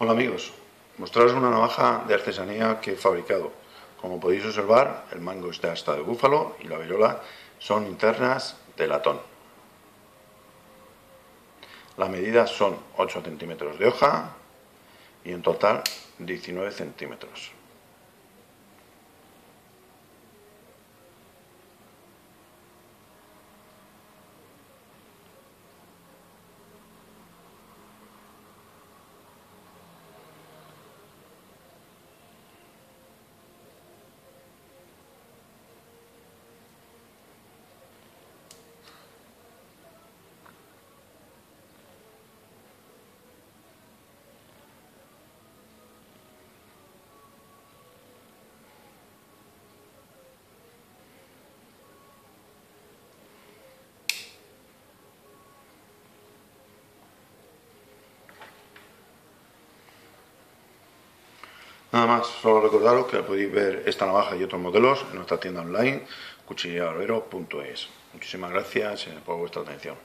Hola amigos, mostraros una navaja de artesanía que he fabricado. Como podéis observar, el mango está hasta de búfalo y la virola son internas de latón. Las medidas son 8 centímetros de hoja y en total 19 centímetros. Nada más, solo recordaros que podéis ver esta navaja y otros modelos en nuestra tienda online cuchillabarbero.es. Muchísimas gracias por vuestra atención.